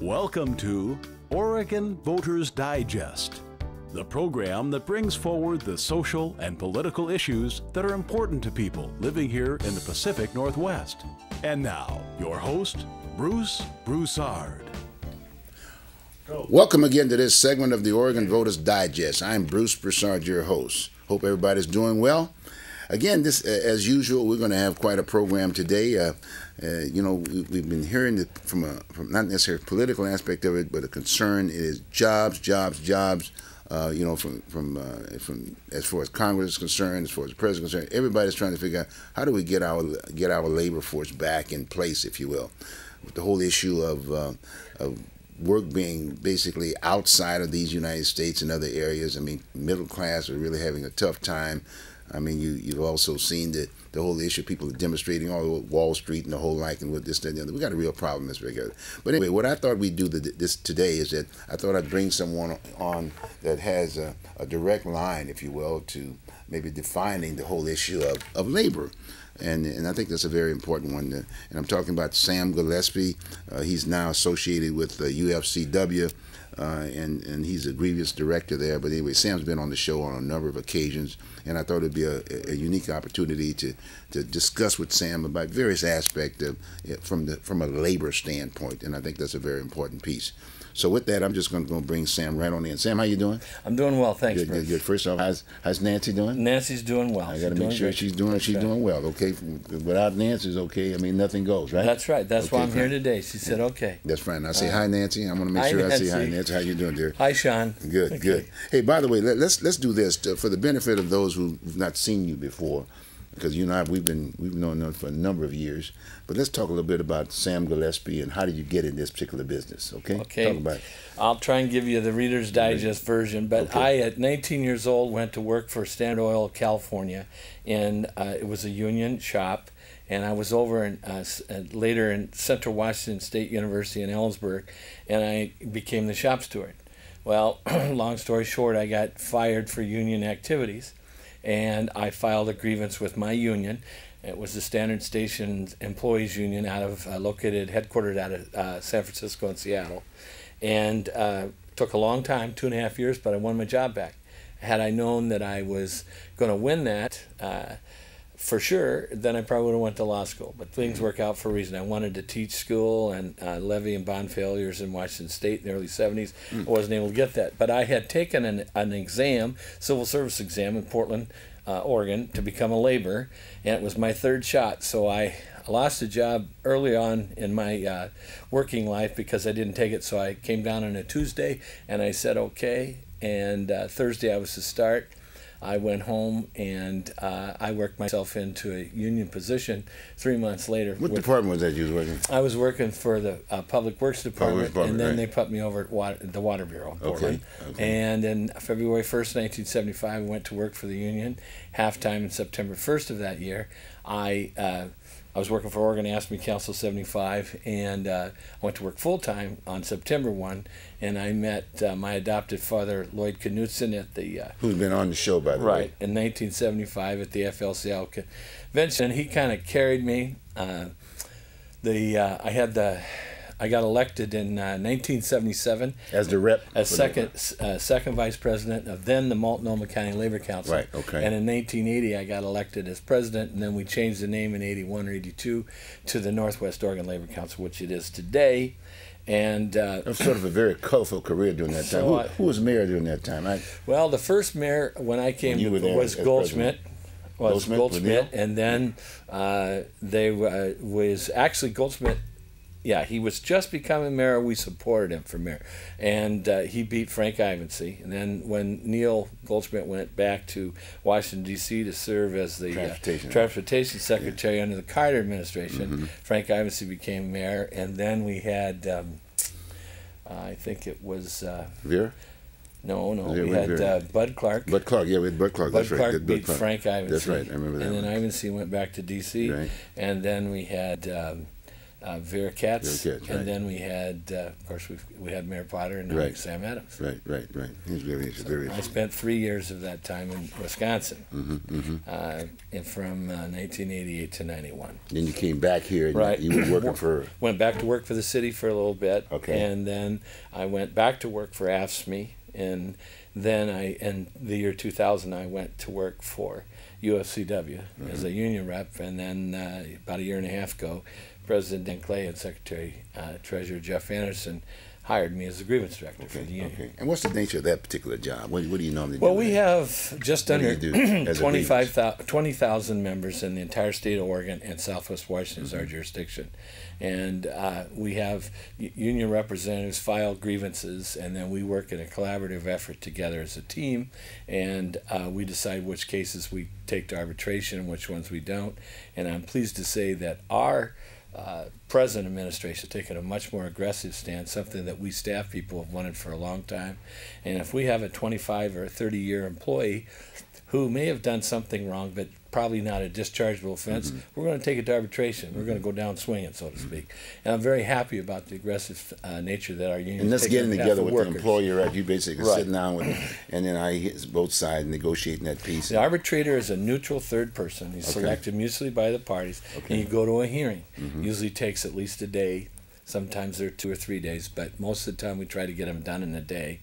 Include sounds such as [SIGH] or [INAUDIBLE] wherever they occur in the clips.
Welcome to Oregon Voters Digest, the program that brings forward the social and political issues that are important to people living here in the Pacific Northwest. And now, your host, Bruce Broussard. Welcome again to this segment of the Oregon Voters Digest. I'm Bruce Broussard, your host. Hope everybody's doing well. Again, this as usual, we're going to have quite a program today. Uh, uh, you know, we, have been hearing from a from not necessarily political aspect of it, but a concern is jobs, jobs, jobs. Uh, you know, from from uh, from as far as Congress is concerned, as far as the president is concerned, everybody's trying to figure out how do we get our get our labor force back in place, if you will, with the whole issue of uh, of work being basically outside of these United States and other areas. I mean, middle class are really having a tough time. I mean, you you've also seen that the whole issue. People are demonstrating all over Wall Street and the whole like, and with this, and the other. We got a real problem this. But anyway, what I thought we'd do this today is that I thought I'd bring someone on that has a, a direct line, if you will, to maybe defining the whole issue of, of labor and and I think that's a very important one. and I'm talking about Sam Gillispie. Uh, he's now associated with the UFCW. Uh, and and he's a grievance director there. But anyway, Sam's been on the show on a number of occasions, and I thought it'd be a, a unique opportunity to to discuss with Sam about various aspects of from the from a labor standpoint, and I think that's a very important piece. So with that, I'm just going to bring Sam right on in. Sam, how you doing? I'm doing well, thanks. Good, good, good. First off, how's how's Nancy doing? Nancy's doing well. I got to make sure great. she's doing she's right. doing well. Okay, without Nancy's okay. I mean, nothing goes, right? That's right. That's okay, why I'm here today. She said okay. That's fine. I say uh, hi, Nancy. I want to make sure Nancy. I say hi, Nancy. How you doing, dear? Hi, Sean. Good, okay. good. Hey, by the way, let, us let's do this to, for the benefit of those who've not seen you before because you and I we've been we've known them for a number of years. But let's talk a little bit about Sam Gillispie and how did you get in this particular business? Okay. Okay. Talk about it. I'll try and give you the Reader's Digest version. But Okay. I, at 19 years old, went to work for Standard Oil of California, and uh, it was a union shop. And I was over in uh, uh, later in Central Washington State University in Ellensburg, and I became the shop steward. Well, [CLEARS THROAT] long story short, I got fired for union activities, and I filed a grievance with my union. It was the Standard Station Employees Union out of uh, located headquartered out of uh, San Francisco and Seattle, and uh, took a long time, two and a half years, but I won my job back. Had I known that I was going to win that, uh, for sure, then I probably would have went to law school. But things work out for a reason. I wanted to teach school and uh, levy and bond failures in Washington State in the early 70s. I wasn't able to get that. But I had taken an, an exam, civil service exam in Portland, uh, Oregon, to become a laborer, and it was my third shot. So I lost a job early on in my uh, working life because I didn't take it. So I came down on a Tuesday and I said, okay. And uh, Thursday I was to start. I went home and uh, I worked myself into a union position. Three months later, What with- department was that you was working? I was working for the uh, Public Works Department, Department, and then right. they put me over at water, the Water Bureau, in Okay, Portland. okay. And in February 1st, 1975, I went to work for the union. Half time in September 1st of that year, I uh, I was working for Oregon AFSCME Council 75, and uh, I went to work full time on September 1, and I met uh, my adopted father, Lloyd Knutson, at the uh, Who's been on the show by the right way? in 1975 at the FLCL convention. And he kind of carried me. Uh, the uh, I had the I got elected in uh, 1977 As the rep. as second uh, second vice president of then the Multnomah County Labor Council. Right, okay. And in 1980, I got elected as president, and then we changed the name in 81 or 82 to the Northwest Oregon Labor Council, which it is today. And uh, That was sort of a very colorful career during that time. So who, I- who was mayor during that time? I, Well, the first mayor when I came were there was as Goldschmidt. Was Goldschmidt, Goldschmidt, and then uh, they uh, was actually Goldschmidt. Yeah, he was just becoming mayor. We supported him for mayor, and uh, he beat Frank Ivancie. And then when Neil Goldschmidt went back to Washington D.C. to serve as the Transportation. uh, transportation secretary under the Carter administration, Mm-hmm. Frank Ivancie became mayor, and then we had. Um, I think it was uh, Vera? no, no. Yeah, we we- had uh, Bud Clark. Bud Clark, yeah, we had Bud Clark. Bud that's right. Clark Bud beat Clark. Frank Ivancie. That's right. I remember that. And then one. Ivancie went back to D.C. Right. And then we had um, uh, Vera Katz, Vera Katz, and right. then we had, uh, of course, we we had Mayor Potter and Right. Sam Adams. Right, right, right. He's very, he's very. I spent three years of that time in Wisconsin, Mm-hmm, uh, and from uh, 1988 to 91. Then you came back here. And Right. You were working for. Went back to work for the city for a little bit, Okay. and then I went back to work for AFSCME, and then I, in the year 2000, I went to work for UFCW as a union rep, and then uh, about a year and a half ago, President Dan Clay and Secretary uh, Treasurer Jeff Anderson hired me as the grievance director for the union. okay. And what's the nature of that particular job? What, what do you normally do? Well, we have just What under you do [CLEARS THROAT] as a 25,000 20,000 members in the entire state of Oregon and Southwest Washington is our Mm-hmm. jurisdiction. And uh, we have union representatives file grievances, and then we work in a collaborative effort together as a team, and uh, we decide which cases we take to arbitration and which ones we don't. And I'm pleased to say that our uh, present administration taken a much more aggressive stance, something that we staff people have wanted for a long time. And if we have a 25 or 30 year employee who may have done something wrong, but probably not a dischargeable offense, we're going to take it to arbitration. We're going to go down swinging, so to speak. And I'm very happy about the aggressive uh, nature that our union. And that's getting together with workers. the employer, right? You basically Right. sitting down with them, and then I hit both sides negotiating that piece. The arbitrator is a neutral third person. He's Okay. selected mutually by the parties, Okay. Mm-hmm. and you go to a hearing. Usually takes at least a day. Sometimes they're two or three days, but most of the time we try to get them done in a day.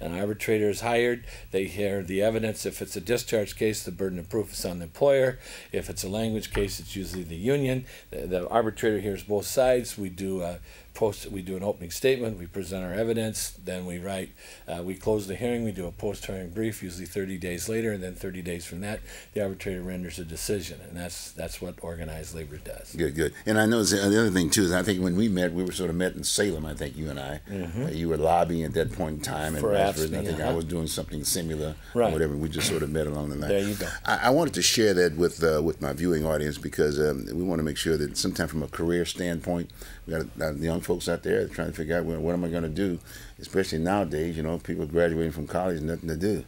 An arbitrator is hired. They hear the evidence. If it's a discharge case, the burden of proof is on the employer. If it's a language case, it's usually the union. The, the arbitrator hears both sides. We do a post. We do an opening statement. We present our evidence. Then we write. Uh, we close the hearing. We do a post-hearing brief, usually 30 days later, and then 30 days from that, the arbitrator renders a decision, and that's that's what organized labor does. Good, good. And I know the the other thing too is I think when we met, we were sort of met in Salem. I think you and I. Uh, you were lobbying at that point in time, and Mm-hmm. For I think I uh-huh. was doing something similar, Right. or whatever. We just sort of met along the line. There you go. I, I wanted to share that with uh, with my viewing audience because um, we want to make sure that sometime from a career standpoint, we got lot young folks out there trying to figure out well, what am I going to do, especially nowadays. You know, people graduating from college, nothing to do.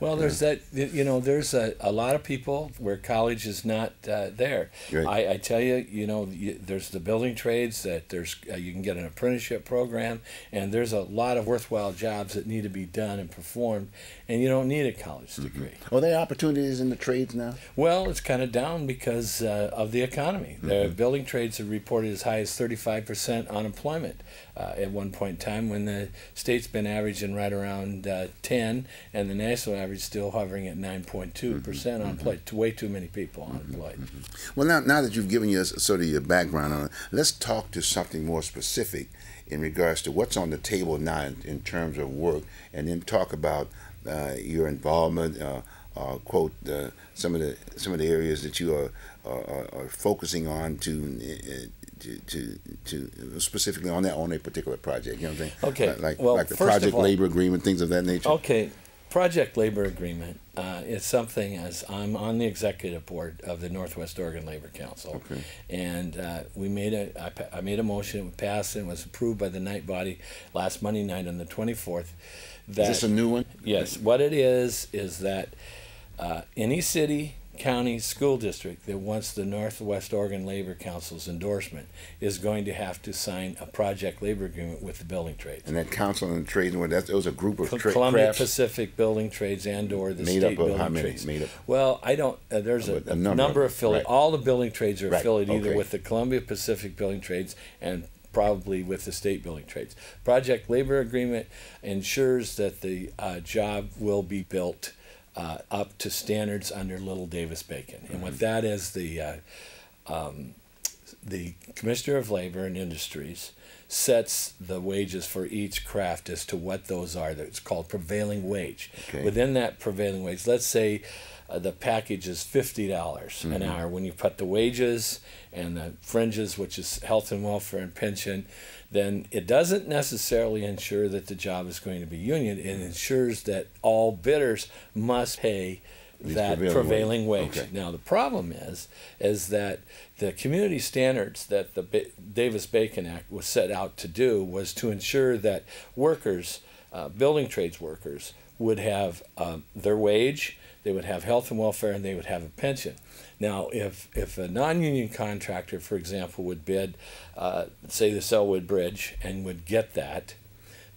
Well, there's that, you know, there's a, a lot of people where college is not uh, there. Right. I, I tell you, you know, you, there's the building trades that there's, uh, you can get an apprenticeship program, and there's a lot of worthwhile jobs that need to be done and performed, and you don't need a college degree. Are there opportunities in the trades now? Well, it's kind of down because uh, of the economy. The building trades are reported as high as 35% unemployment uh, at one point in time when the state's been averaging right around uh, 10 and the national average still hovering at 9.2% unemployed. Way too many people unemployed. Well, now, now that you've given us sort of your background on it, let's talk to something more specific in regards to what's on the table now in, in terms of work, and then talk about uh, your involvement. Uh, uh, quote uh, some of the some of the areas that you are are, are focusing on to. Uh, to, to, to specifically on that on a particular project, you know what I'm saying? Okay, Like, like, well, like the project all- labor agreement, things of that nature. Okay, project labor agreement uh, is something as I'm on the executive board of the Northwest Oregon Labor Council, Okay. and uh, we made a I, made a motion, it passed, and was approved by the night body last Monday night on the 24th. That Is this a new one? Yes, what it is is that uh, any city, county, school district that wants the Northwest Oregon Labor Council's endorsement is going to have to sign a project labor agreement with the building trades. And that council and trade, and what that's, it was a group of Col- tra- Columbia crafts Pacific Building Trades and or the made state up of building how many? trades. Made up. Well, I don't. Uh, there's a, A number number, of affiliate. right. All the building trades are Right, affiliated either with the Columbia Pacific Building Trades and probably with the state building trades. Project labor agreement ensures that the uh, job will be built uh, up to standards under Little Davis Bacon, and what that is the uh, um, the Commissioner of Labor and Industries sets the wages for each craft as to what those are. It's called prevailing wage. Okay. Within that prevailing wage, let's say uh, the package is fifty dollars an hour. When you put the wages and the fringes, which is health and welfare and pension, then it doesn't necessarily ensure that the job is going to be union. It ensures that all bidders must pay These that prevailing prevailing, wage. Okay. Now the problem is, is that the community standards that the ba- Davis-Bacon Act was set out to do was to ensure that workers, uh, building trades workers, would have um, their wage, they would have health and welfare, and they would have a pension. Now, if if a non-union contractor, for example, would bid, uh, say the Sellwood Bridge, and would get that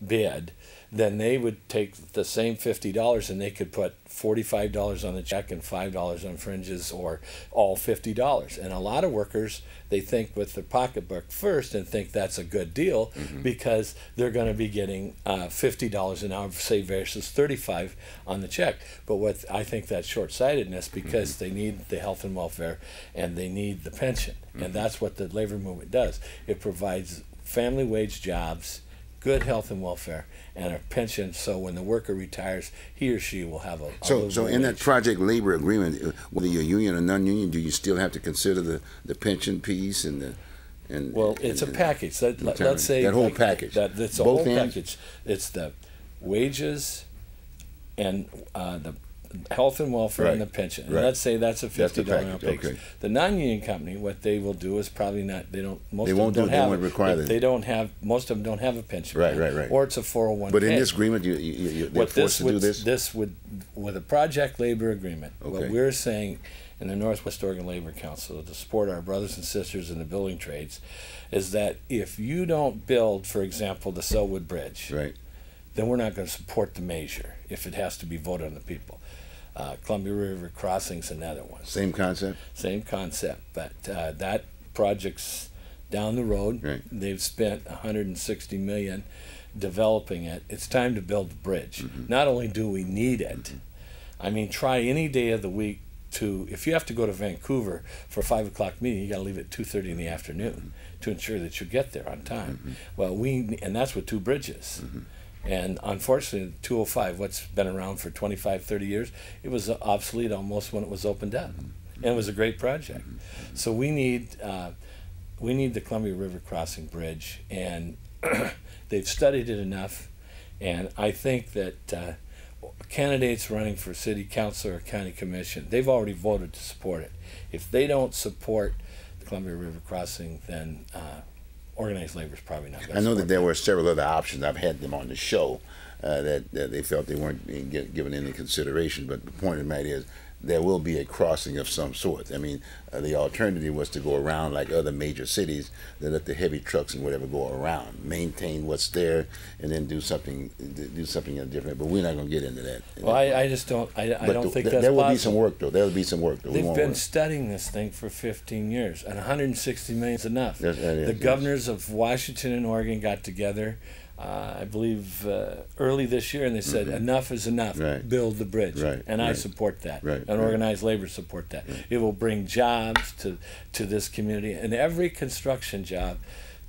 bid, then they would take the same fifty dollars and they could put forty-five dollars on the check and five dollars on fringes, or all fifty dollars. And a lot of workers they think with their pocketbook first and think that's a good deal Mm-hmm. because they're going to be getting uh, fifty dollars an hour, say versus thirty-five on the check. But what I think that's short-sightedness because Mm-hmm. they need the health and welfare and they need the pension, Mm-hmm. and that's what the labor movement does. It provides family wage jobs, good health and welfare, and a pension. So when the worker retires, he or she will have a, So, so in that project labor agreement, uh, whether you're union or non-union, do you still have to consider the, the pension piece and the and Well, it's a and- package. Let, let, us say that whole like, package. That it's a Both whole ends? package. It's the wages and uh, the health and welfare and the pension. And Right. let's say that's a fifty dollar package, okay. The non-union company, what they will do is probably not. They don't. Most They of won't them do- don't they have. won't require that. they don't have. Most of them don't have a pension. Right, right, right. Or it's a four hundred one. But in this agreement, you, you, you they're what forced this to would do this. this would with a project labor agreement. Okay. What we're saying in the Northwest Oregon Labor Council to support our brothers and sisters in the building trades is that if you don't build, for example, the Sellwood Bridge, Right. Then we're not going to support the measure if it has to be voted on the people. Uh, Columbia River Crossing's another one. Same concept. Same concept, but uh, that project's down the road. Right. They've spent 160 million developing it. It's time to build the bridge. Mm-hmm. Not only do we need it, mm-hmm. I mean, try any day of the week to. If you have to go to Vancouver for a five o'clock meeting, you got to leave at 2:30 in the afternoon mm-hmm. to ensure that you get there on time. Well, we and that's with two bridges. And unfortunately, 205, what's been around for 25, 30 years, it was obsolete almost when it was opened up. And it was a great project. So we need, uh, we need the Columbia River Crossing Bridge, and [CLEARS THROAT] they've studied it enough. And I think that uh, candidates running for city council or county commission, they've already voted to support it. If they don't support the Columbia River Crossing, then uh, organized labor is probably not going to I know that there were several other options. I've had them on the show uh, that, that they felt they weren't being given any consideration. But the point of the matter is, there will be a crossing of some sort. I mean, uh, the alternative was to go around like other major cities that let the heavy trucks and whatever go around, maintain what's there, and then do something do something different. But we're not going to get into that. Well, I, I just don't. I, I don't th- think th- that's there will possible. be some work though. There will be some work though. They've been worry. studying this thing for 15 years, and 160 million is enough. Yes, is, the yes. governors of Washington and Oregon got together, uh, I believe, uh, early this year, and they said enough is enough. Mm-hmm. Right. Build the bridge, Right, and I support that. Right, And right. organized labor support that. It will bring jobs to to this community, and every construction job,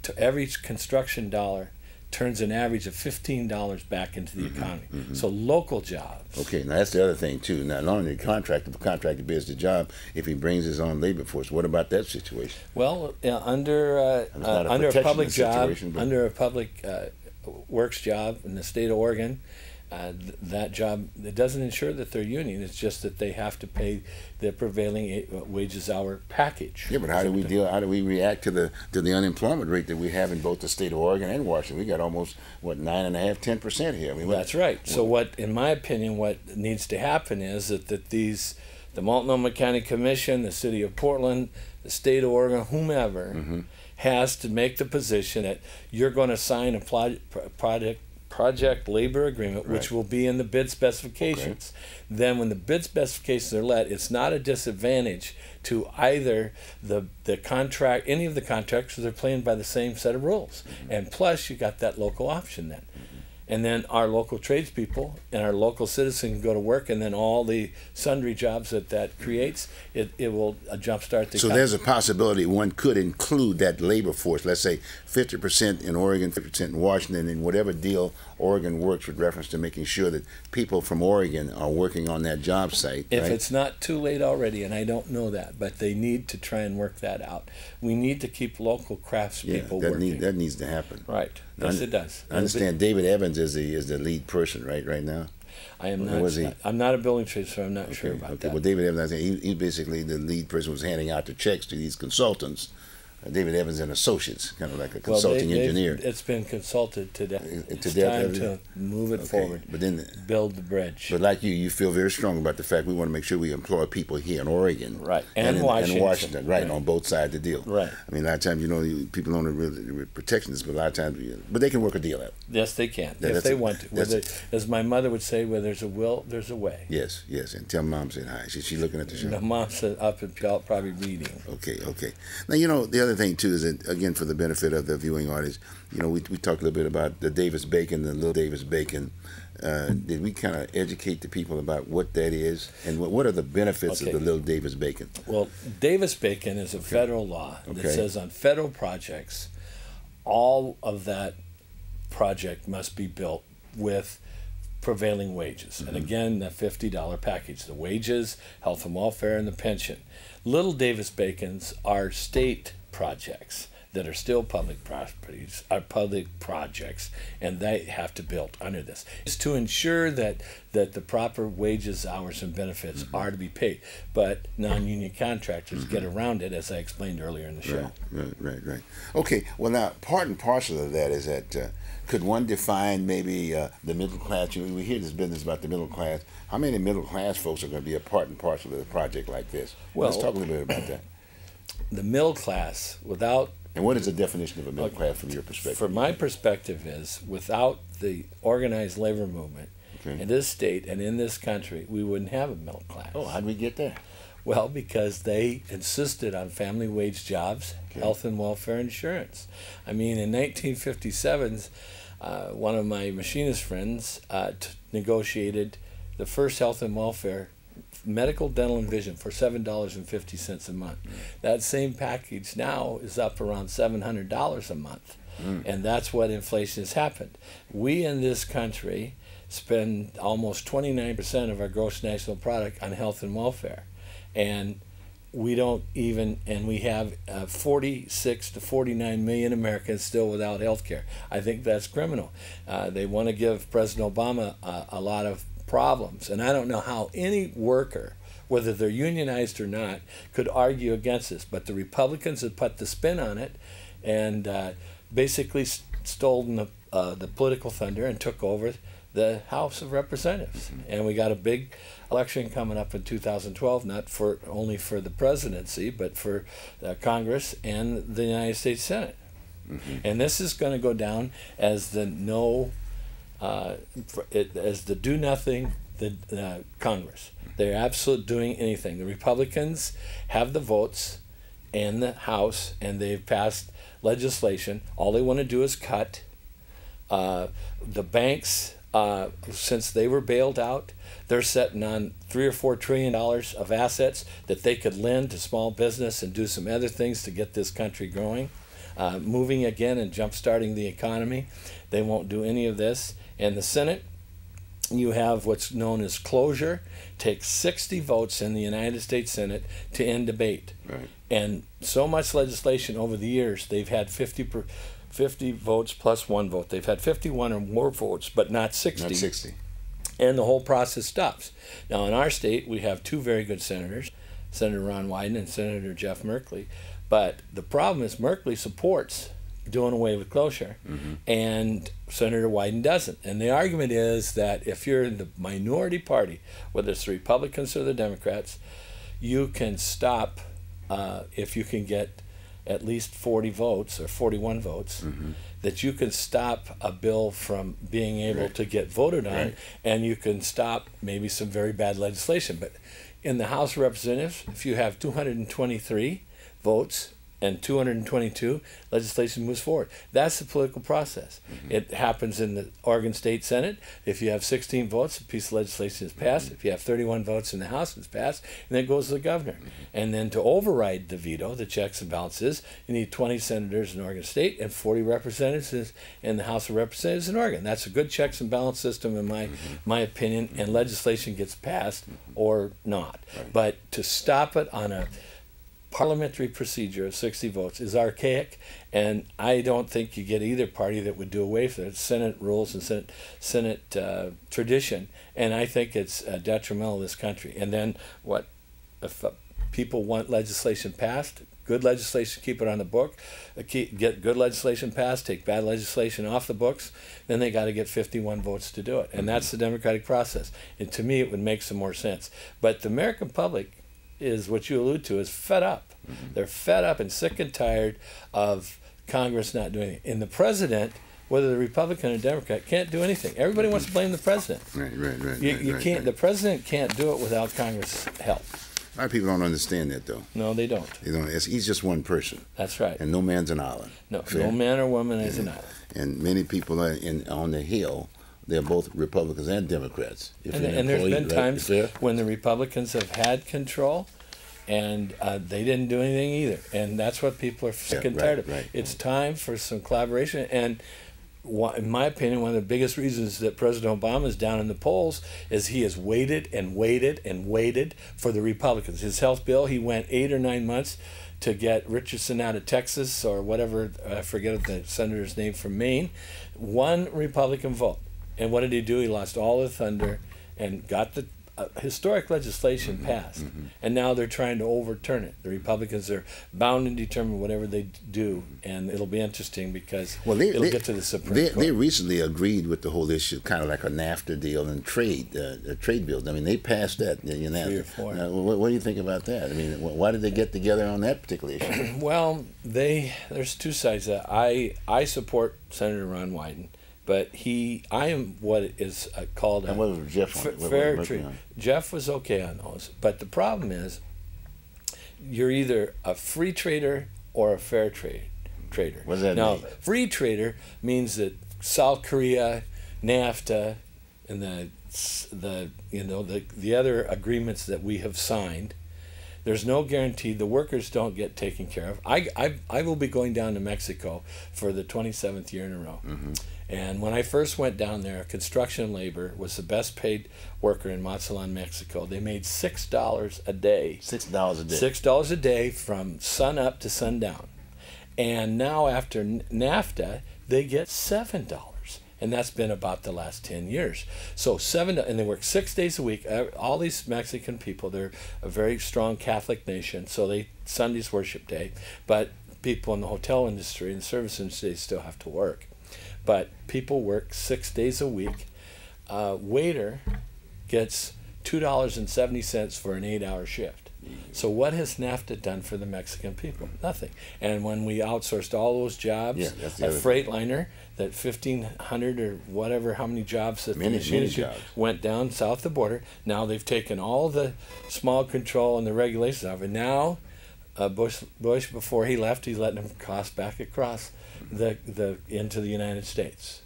to every construction dollar. Turns an average of fifteen dollars back into the economy. So local jobs. Mm-hmm, Okay, now that's the other thing too. Now, not only the contractor, the contractor bids the job if he brings his own labor force. What about that situation? Well, uh, under uh, a under a public job, but- under a public uh, works job in the state of Oregon, uh, th- that job it doesn't ensure that they're union. It's just that they have to pay the prevailing wages hour package. Yeah, but how do we deal? How do we react to the to the unemployment rate that we have in both the state of Oregon and Washington? We got almost what nine and a half, ten percent here. I mean, what- That's right. So what, in my opinion, what needs to happen is that, that these, the Multnomah County Commission, the City of Portland, the State of Oregon, whomever, Mm-hmm. Has to make the position that you're going to sign a pro- pro- project project labor agreement, which will be in the bid specifications. Then, when the bid specifications are let, it's not a disadvantage to either the the contract, any of the contractors. They're playing by the same set of rules, Mm-hmm. and plus you got that local option then and then our local tradespeople and our local citizen can go to work, and then all the sundry jobs that that creates, it, it will uh, jumpstart the So economy. there's a possibility one could include that labor force. Let's say 50% in Oregon, 50% in Washington, in whatever deal Oregon works with reference to making sure that people from Oregon are working on that job site. if right? it's not too late already, and I don't know that, but they need to try and work that out. We need to keep local craftspeople yeah, that, working. need, that needs to happen. right? Yes, it does. I understand David Evans is the is the lead person right right now. I am not. was he- I'm not a building trade, so I'm not sure about okay. that. Well, David Evans, he, he basically the lead person was handing out the checks to these consultants David Evans and Associates, kind of like a consulting they- they've- engineer. It's been consulted to death. It's to death, time to move it Okay, forward, But then, build the bridge. but like you, you feel very strong about the fact we want to make sure we employ people here in Oregon, Right, and, and in, Washington. and Washington, right, Right. on both sides of the deal. Right. I mean, a lot of times, you know, people don't really protectionists, but a lot of times, but they can work a deal out. yes, they can if they a- want to. Whether, as my mother would say, where there's a will, there's a way. Yes, yes, and tell mom said hi. She, she's looking at the show. The mom said up and prob- probably reading. Okay, okay. Now you know the other thing too is that again for the benefit of the viewing audience, you know we we talked a little bit about the Davis Bacon, the little Davis Bacon. Uh, did we kind of educate the people about what that is and what, what are the benefits Okay. of the little Davis Bacon? Well, Davis Bacon is a federal law that Okay. says on federal projects, all of that project must be built with prevailing wages. Mm-hmm. And again, that $50 package the wages, health and welfare, and the pension. Little Davis Bacons are state projects that are still public properties, are public projects, and they have to build under this. It's to ensure that that the proper wages, hours, and benefits Mm-hmm. are to be paid. But non-union contractors get around it, as I explained earlier in the show. Right, right, right, right. Okay, well now part and parcel of that is that uh, could one define maybe uh, the middle class? You know, we hear this business about the middle class. How many middle class folks are going to be a part and parcel of a project like this? well Let's talk a little bit about that. The middle class, without And what is the definition of a middle class from your perspective? From my perspective, is without the organized labor movement Okay. in this state and in this country, we wouldn't have a middle class. oh, how'd we get there? Well, because they insisted on family wage jobs, Okay. health and welfare insurance. I mean, in 1957, uh, one of my machinist friends uh, t- negotiated the first health and welfare, medical, dental, and vision for seven dollars and fifty cents a month. That same package now is up around seven hundred dollars a month, and that's what inflation has happened. We in this country spend almost 29% of our gross national product on health and welfare. And we don't even and we have uh, 46 to 49 million americans still without health care. I think that's criminal. Uh, they want to give president obama a lot of problems and i don't know how any worker whether they're unionized or not could argue against this but the republicans have put the spin on it and uh, basically stolen the, uh, the political thunder and took over the House of Representatives. And we got a big election coming up in 2012, not for only for the presidency, but for uh, Congress and the United States Senate. And this is going to go down as the no, uh, it, as the do nothing, the uh, Congress. They're absolutely doing anything. The Republicans have the votes and the House, and they've passed legislation. All they want to do is cut. Uh, the banks, uh, since they were bailed out, they're sitting on three or four trillion dollars of assets that they could lend to small business and do some other things to get this country growing, uh, moving again and jump-starting the economy. They won't do any of this. And the Senate, you have what's known as cloture. Takes 60 votes in the United States Senate to end debate. Right. And so much legislation over the years, they've had 50 per, 50 votes plus one vote. They've had 51 or more votes, but not 60. Not 60. And the whole process stops. Now, in our state, we have two very good senators, Senator Ron Wyden and Senator Jeff Merkley. But the problem is Merkley supports doing away with cloture, and Senator Wyden doesn't. And the argument is that if you're in the minority party, whether it's the Republicans or the Democrats, you can stop uh, if you can get at least 40 votes or 41 votes. That you can stop a bill from being able Right. to get voted on, Right. and you can stop maybe some very bad legislation. But in the House of Representatives, if you have 223 votes and 222, legislation moves forward. That's the political process. Mm-hmm. It happens in the Oregon State Senate. If you have 16 votes, a piece of legislation is passed. Mm-hmm. If you have 31 votes in the House, it's passed, and then it goes to the governor. Mm-hmm. And then to override the veto, the checks and balances, you need 20 senators in Oregon State and 40 representatives in the House of Representatives in Oregon. That's a good checks and balance system, in my my opinion. And legislation gets passed or not. But to stop it on a parliamentary procedure of 60 votes is archaic, and I don't think you get either party that would do away with it. It's Senate rules and Senate, Senate uh, tradition, and I think it's uh, detrimental to this country. And then what? If uh, people want legislation passed, good legislation, keep it on the book, uh, keep, get good legislation passed, take bad legislation off the books. Then they got to get 51 votes to do it, and that's the democratic process. And to me, it would make some more sense. But the American public is what you allude to is fed up. Mm-hmm. They're fed up and sick and tired of Congress not doing it. And the president whether the Republican or Democrat can't do anything. Everybody wants to blame the president. Right, right, right. You, right, you right, can't. right. The president can't do it without Congress help. A lot of people don't understand that though. No, they don't. They don't. It's, he's just one person, That's right. and no man's an island. No, Fair? no man or woman is an island. And many people are in on the hill. They're both Republicans and Democrats. If And, an and there's been right? times when the Republicans have had control, and uh, they didn't do anything either. And that's what people are sick Yeah, and right, tired of. right. It's time for some collaboration. And in my opinion, one of the biggest reasons that President Obama is down in the polls is he has waited and waited and waited for the Republicans. His health bill, he went eight or nine months to get Richardson out of Texas or whatever, I forget the senator's name from Maine, one Republican vote. And what did he do? He lost all the thunder and got the uh, historic legislation Mm-hmm, passed. And now they're trying to overturn it. The Republicans are bound and determined whatever they do. And it'll be interesting because Well, they, it'll they, get to the Supreme they, Court. they recently agreed with the whole issue, kind of like a NAFTA deal and trade, uh, trade bills. I mean, they passed that. You know, Three or four. Uh, what, what do you think about that? I mean, why did they get together on that particular issue? [CLEARS THROAT] Well, they there's two sides. I I support Senator Ron Wyden, but he I am what is uh, called a and what was Jeff on? fa- it? What- what- fair yeah. Jeff was okay on those, but the problem is you're either a free trader or a fair trade trader. What does that now, mean? free trader means that South Korea, NAFTA, and the the you know the the other agreements that we have signed. There's no guarantee the workers don't get taken care of. I, I, I will be going down to Mexico for the 27th year in a row. Mm-hmm. And when I first went down there, construction labor was the best paid worker in Mazatlan, Mexico. They made $6 a day. Six dollars a day. Six dollars a day from sun up to sundown, and now after NAFTA, they get seven dollars, and that's been about the last ten years. So seven, and they work six days a week. Uh, All these Mexican people, they're a very strong Catholic nation, so they Sunday's worship day, but people in the hotel industry and service industry still have to work, but people work six days a week. Uh, waiter gets two dollars and seventy cents for an eight-hour shift. So what has NAFTA done for the Mexican people? Nothing. And when we outsourced all those jobs, Yeah, that's the a other. Freightliner, that fifteen hundred or whatever, how many jobs that Many, machine many jobs. went down south the border. Now they've taken all the small control and the regulations off, and now uh, Bush Bush before he left, he's letting them cross back across the the into the United States.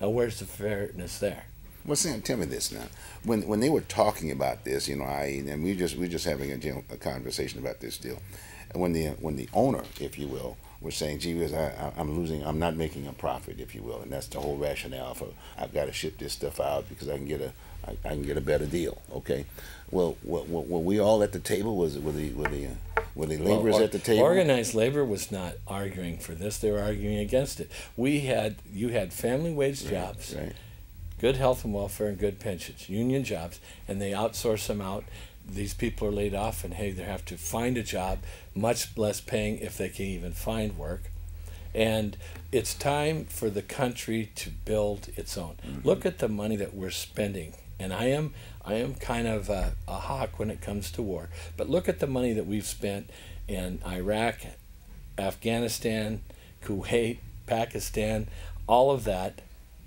Now where's the fairness there? Well, Sam, tell me this now. When when they were talking about this, you know, I and we just we just having a, general, a conversation about this deal, and when the when the owner, if you will, was saying, "Gee whiz, I, I'm losing, I'm not making a profit, if you will," and that's the whole rationale for I've got to ship this stuff out because I can get a I, I can get a better deal. Okay, well, were, were were we all at the table? Was it were the were the were the Well, laborers or- at the table? Organized labor was not arguing for this; they were arguing against it. We had you had family wage jobs, right? Good health and welfare, and good pensions, union jobs, and they outsource them out. These people are laid off, and hey, they have to find a job, much less paying if they can even find work. And it's time for the country to build its own. Mm-hmm. Look at the money that we're spending. And I am I am kind of a, a hawk when it comes to war. But look at the money that we've spent in Iraq, Afghanistan, Kuwait, Pakistan, all of that.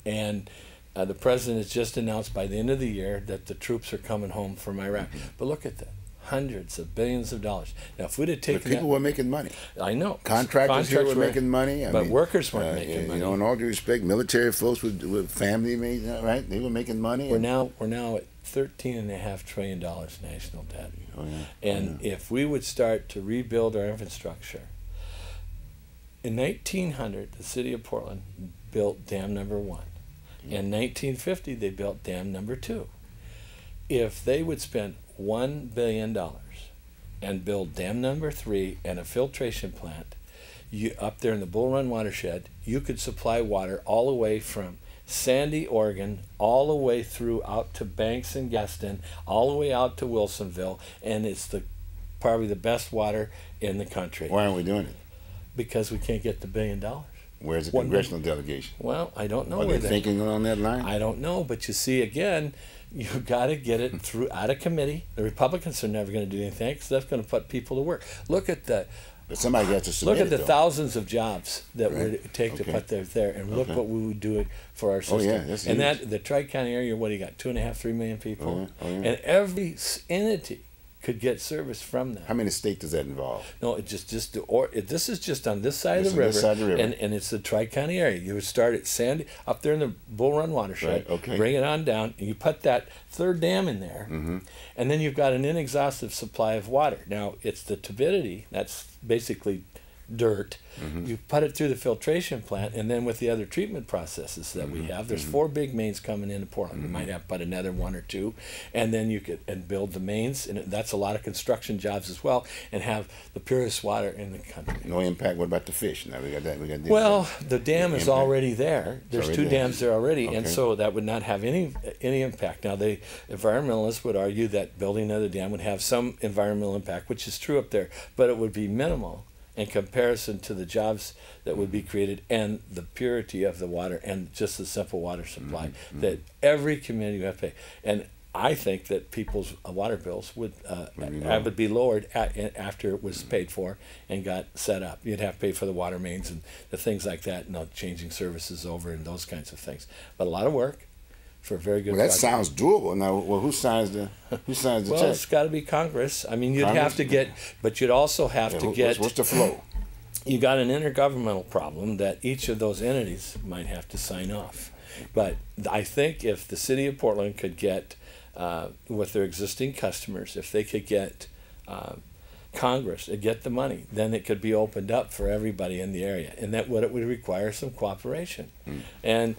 And uh, the president has just announced by the end of the year that the troops are coming home from Iraq. But look at that. Hundreds of billions of dollars. Now, if we'd have But taken people that, were making money. I know Contractors here were Contracts making money. I but mean, workers weren't uh, making you money. know, in all due respect, military folks with, with family, made, uh, right? They were making money. We're now we're now at thirteen and a half trillion dollars national debt. Oh, yeah. And if we would start to rebuild our infrastructure, in 1900, the city of Portland built dam number one. In 1950, they built dam number two. If they would spend one billion dollars and build dam number three and a filtration plant, you up there in the Bull Run watershed, you could supply water all the way from Sandy, Oregon, all the way through out to Banks and Gaston, all the way out to Wilsonville, and it's the probably the best water in the country. Why aren't we doing it? Because we can't get the billion dollars. Where's the congressional delegation? Well, I don't know Are they thinking along that line? I don't know, but you see, again, [LAUGHS] you got to get it [LAUGHS] through out of committee. The Republicans are never going to do anything because that's going to put people to work. Look at the but somebody got to submit look at the though. thousands of jobs that Right. would take Okay. to put there there, and look Okay. what we would do it for our system. Oh, yeah, that's and huge. that the Tri County area, what do you got? Two and a half, three million people, Oh, yeah. Oh, yeah. and every entity could get service from that. How many states does that involve? No, it just just the or it, this is just on this side of the river, this side of the river. and and it's the Tri County area. You would start at Sandy up there in the Bull Run watershed, Right, okay. bring it on down, and you put that third dam in there, Mm-hmm. and then you've got an inexhaustive supply of water. Now it's the turbidity that's basically dirt. Mm-hmm. You put it through the filtration plant, and then with the other treatment processes that Mm-hmm. we have, there's four big mains coming into Portland. You might have to put another one or two, and then you could and build the mains, and that's a lot of construction jobs as well, and have the purest water in the country. No impact. What about the fish? Now we got that. We got that. Well, the dam is impact. already there. There's already two there. dams there already, and so that would not have any any impact. Now, the environmentalists would argue that building another dam would have some environmental impact, which is true up there, but it would be minimal in comparison to the jobs that would be created and the purity of the water and just the simple water supply Mm-hmm. that every community would have to pay. And I think that people's uh, water bills would uh, Would be would be lowered at, after it was paid for and got set up. You'd have to pay for the water mains and the things like that, and you know, changing services over and those kinds of things. But a lot of work for a very good. Well, that sounds doable. Now, well, who signs the who signs the Well, check? it's got to be Congress. I mean, you'd Congress? have to get, but you'd also have Yeah, to who- get. what's, what's the flow? you got an intergovernmental problem that each of those entities might have to sign off. But I think if the city of Portland could get, uh, with their existing customers, if they could get uh, Congress to get the money, then it could be opened up for everybody in the area, and that what it would require some cooperation. And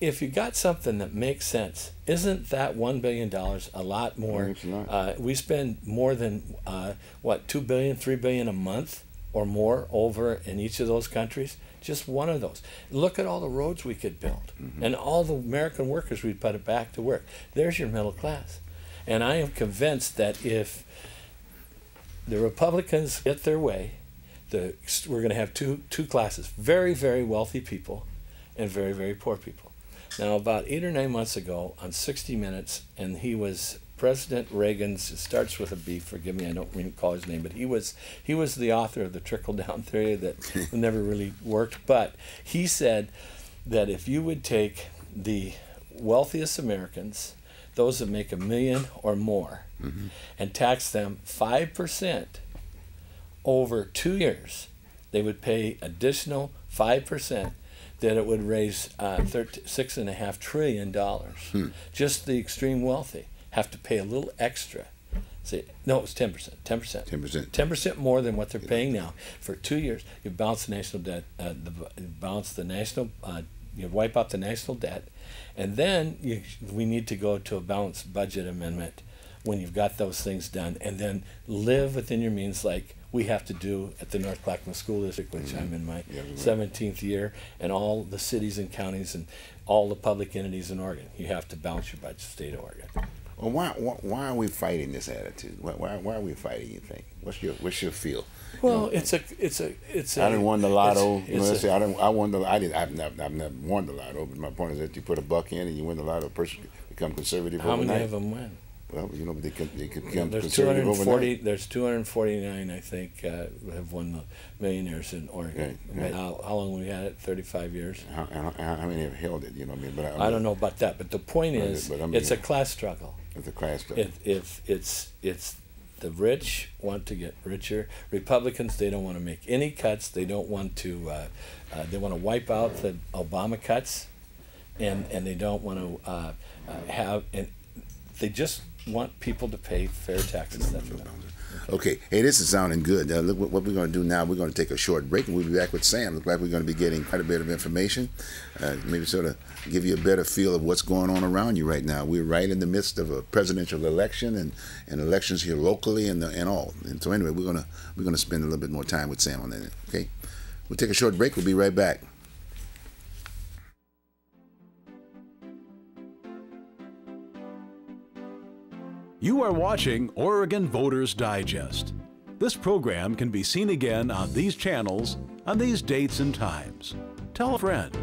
if you got something that makes sense, isn't that one billion dollars a lot more? not. Uh, we spend more than uh, what two billion, three billion a month or more over in each of those countries. Just one of those. Look at all the roads we could build, and all the American workers we'd put it back to work. There's your middle class, and I am convinced that if the Republicans get their way, the we're going to have two two classes: very very wealthy people, and very very poor people. Now, about eight or nine months ago, on 60 Minutes, and he was President Reagan's. It starts with a B. Forgive me, I don't recall his name, but he was he was the author of the trickle down [LAUGHS] theory that [LAUGHS] never really worked. But he said that if you would take the wealthiest Americans, those that make a million or more, mm-hmm. and tax them five percent over two years, they would pay additional five percent. That it would raise uh, six and a half trillion dollars. Just the extreme wealthy have to pay a little extra. See, no, it was ten percent. Ten percent. 10%. Ten percent more than what they're paying now for two years. You balance the national debt. Uh, the you balance the national. Uh, you wipe out the national debt, and then you, we need to go to a balanced budget amendment when you've got those things done, and then live within your means, like we have to do at the North Clackamas School District, which I'm in my Yeah, will. 17th year, and all the cities and counties and all the public entities in Oregon. You have to balance your budget, state of Oregon. Well, why, why why are we fighting this attitude? Why, why, why are we fighting? You think? What's your what's your feel? Well, it's a, it's a, it's a. I didn't won the lotto. it's- You know, it's a- say I didn't. I won the. I didn't. I've never. I've never won the lotto. But my point is that you put a buck in and you win the lotto. A person become conservative How many of them win? Well, you know, they can they can become There's 240. There's 249, I think, uh, have won the millionaires in Oregon. Right, right. How, how long we had it? 35 years. How, how, how many have held it? You know what I mean? But I, I don't know about that, but the point is, I mean- it's a class struggle. It's a class. If, if it's it's the rich want to get richer, Republicans they don't want to make any cuts. They don't want to. Uh, uh, they want to wipe out the Obama cuts, and and they don't want to uh, uh, have and they just want people to pay fair taxes. Okay, hey, this is sounding good. Look, what, we're going to do now, we're going to take a short break, and we'll be back with Sam. Look like we're going to be getting quite a bit of information, uh, maybe sort of give you a better feel of what's going on around you right now. We're right in the midst of a presidential election and, and elections here locally and, and all. And so anyway, we're going to we're going to spend a little bit more time with Sam on that. Okay, we'll take a short break. We'll be right back. You are watching Oregon Voters Digest. This program can be seen again on these channels on these dates and times. Tell a friend.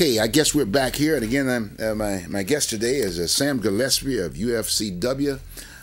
Okay, I guess we're back here, and again, uh, my my guest today is uh, Sam Gillispie of UFCW.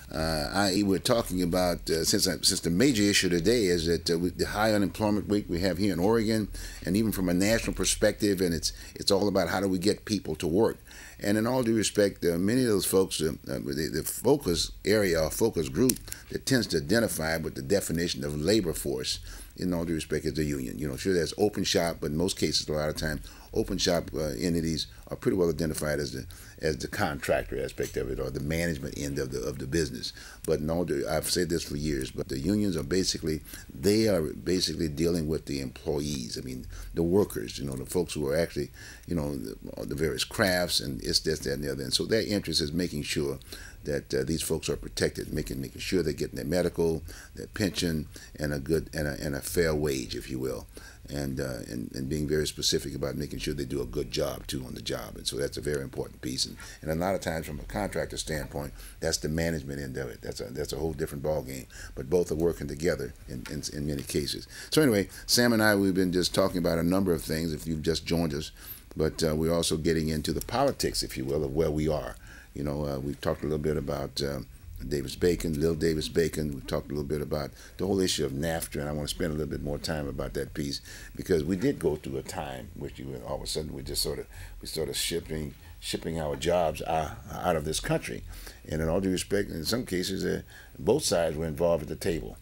Uh, we're talking about uh, since I, since the major issue today is that uh, we, the high unemployment rate we have here in Oregon, and even from a national perspective, and it's it's all about how do we get people to work. And in all due respect, uh, many of those folks, uh, uh, the, the focus area or focus group that tends to identify with the definition of labor force, in all due respect, is the union. You know, sure, there's open shop, but in most cases, a lot of times, open shop uh, entities are pretty well identified as the as the contractor aspect of it or the management end of the of the business. But no, I've said this for years, but the unions are basically they are basically dealing with the employees. I mean, the workers. You know, the folks who are actually, you know, the, the various crafts and it's this, that, and the other. And so their interest is making sure that uh, these folks are protected, making making sure they're getting their medical, their pension, and a good and a, and a fair wage, if you will and, uh, and and being very specific about making sure they do a good job too on the job. And so that's a very important piece. And, and a lot of times, from a contractor standpoint, that's the management end of it. That's a that's a whole different ball game. But both are working together in, in, in many cases. So anyway, Sam and I we've been just talking about a number of things. If you've just joined us, but uh, we're also getting into the politics, if you will, of where we are. You know, uh, we've talked a little bit about. Um, Davis Bacon, Lil Davis Bacon. We've talked a little bit about the whole issue of NAFTA, and I want to spend a little bit more time about that piece because we did go through a time which you all of a sudden we just sort of we started shipping shipping our jobs out, of this country, and in all due respect, in some cases, uh, both sides were involved at the table.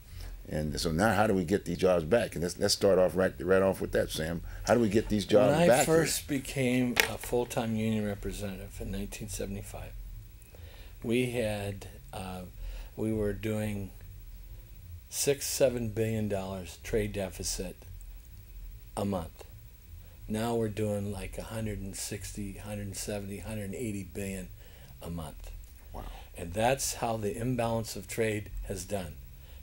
And so now, how do we get these jobs back? And let's, let's start off right right off with that, Sam. How do we get these jobs when back? When I first here? became a full time union representative in 1975, we had uh, we were doing six, seven billion dollars trade deficit a month. Now we're doing like 160, 170, 180 billion a month. Wow. And that's how the imbalance of trade has done,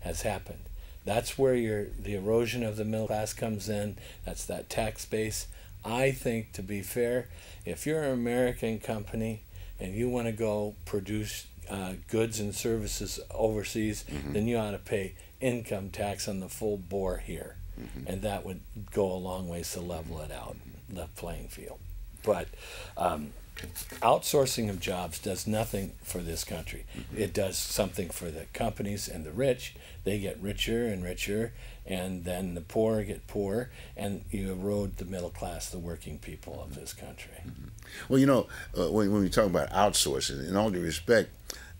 has happened. That's where your the erosion of the middle class comes in. That's that tax base. I think to be fair, if you're an American company and you want to go produce uh, goods and services overseas, mm-hmm. then you ought to pay income tax on the full bore here. Mm-hmm. And that would go a long ways to level it out, the playing field. But um, outsourcing of jobs does nothing for this country. Mm-hmm. It does something for the companies and the rich. They get richer and richer, and then the poor get poor, and you erode the middle class, the working people of this country. Mm-hmm. Well, you know, uh, when, when we talk about outsourcing, in all due respect,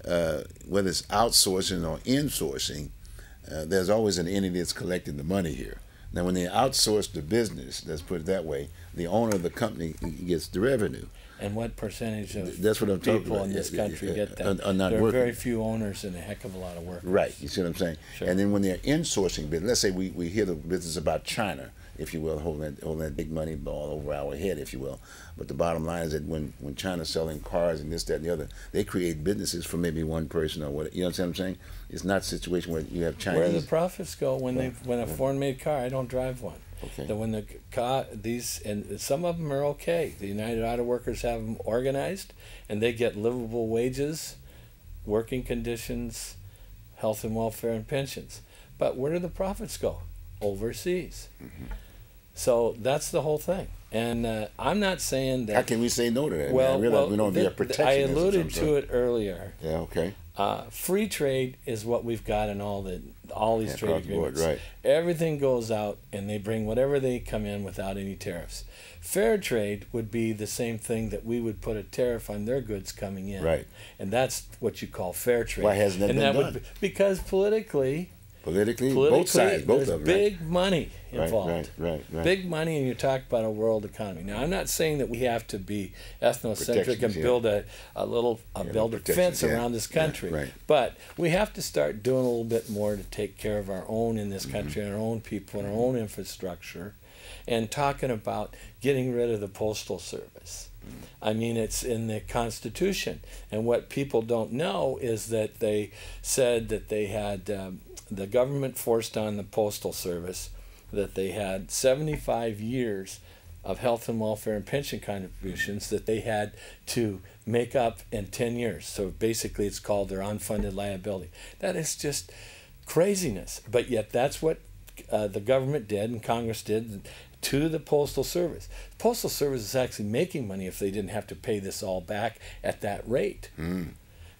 uh, whether it's outsourcing or insourcing, uh, there's always an entity that's collecting the money here. Now, when they outsource the business, let's put it that way, the owner of the company gets the revenue. And what percentage of that's what I'm people talking about. in this country get that? Are, not there are very few owners and a heck of a lot of workers. Right. You see what I'm saying? Sure. And then when they're insourcing business, let's say we, we hear the business about China if you will, holding that, holding that big money ball over our head, if you will. But the bottom line is that when, when China's selling cars and this, that, and the other, they create businesses for maybe one person or what. You know what I'm saying? It's not a situation where you have Chinese. Where do the profits go when they when a foreign-made car? I don't drive one. Okay. That when the car these and some of them are okay. The United Auto Workers have them organized, and they get livable wages, working conditions, health and welfare, and pensions. But where do the profits go? Overseas. Mm-hmm. So that's the whole thing. And uh, I'm not saying that. How can we say no to that? Well, well, we don't be a protection. I alluded to it earlier. Yeah. Okay. Uh, free trade is what we've got in all the all these Yeah, trade across the board, agreements. right. Everything goes out, and they bring whatever they come in without any tariffs. Fair trade would be the same thing that we would put a tariff on their goods coming in. Right. And that's what you call fair trade. Why hasn't that and been that done? Would be, because politically, Politically, politically, both sides, both of them. big money involved. Right. Right. Right. Big money, and you talk about a world economy. Now, I'm not saying that we have to be ethnocentric and Protections, yeah. build a, a little a Yeah, build a fence yeah. around this country. right. But we have to start doing a little bit more to take care of our own in Mm-hmm. this country, and our own people, and our own infrastructure, and talking about getting rid of the postal service. Mm-hmm. I mean, it's in the Constitution, and what people don't know is that they said that they had um, the government forced on the postal service that they had 75 years of health and welfare and pension contributions that they had to make up in 10 years. So basically, it's called their unfunded liability. That is just craziness. But yet, that's what uh, the government did and Congress did to the Postal Service. The Postal Service is actually making money if they didn't have to pay this all back at that rate.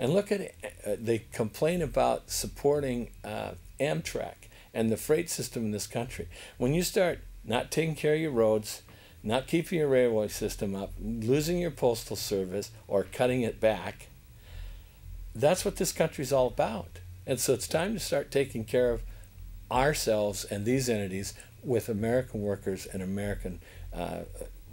And look at it. Uh, they complain about supporting uh, Amtrak and the freight system in this country. When you start not taking care of your roads, not keeping your railway system up, losing your postal service, or cutting it back, that's what this country's all about. And so it's time to start taking care of ourselves and these entities with American workers and American uh,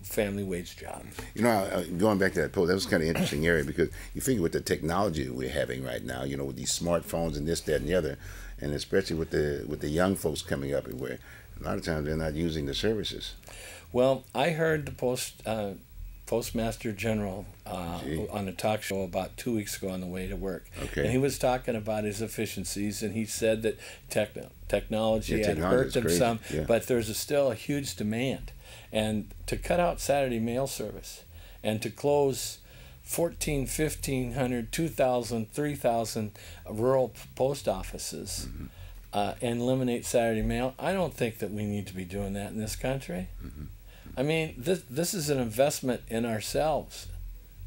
family wage jobs. You know, going back to that post, that was kind of interesting area because you figure with the technology that we're having right now, you know, with these smartphones and this, that, and the other, and especially with the with the young folks coming up, where a lot of times they're not using the services. Well, I heard the post uh, postmaster general uh, on a talk show about two weeks ago on the way to work, Okay. and he was talking about his efficiencies, and he said that techno- technology Yeah, had hurt them crazy, some, yeah. but there's a, still a huge demand, and to cut out Saturday mail service, and to close. 14 1500 2000 3000 rural post offices Mm-hmm. uh, and eliminate saturday mail i don't think that we need to be doing that in this country I mean, this this is an investment in ourselves,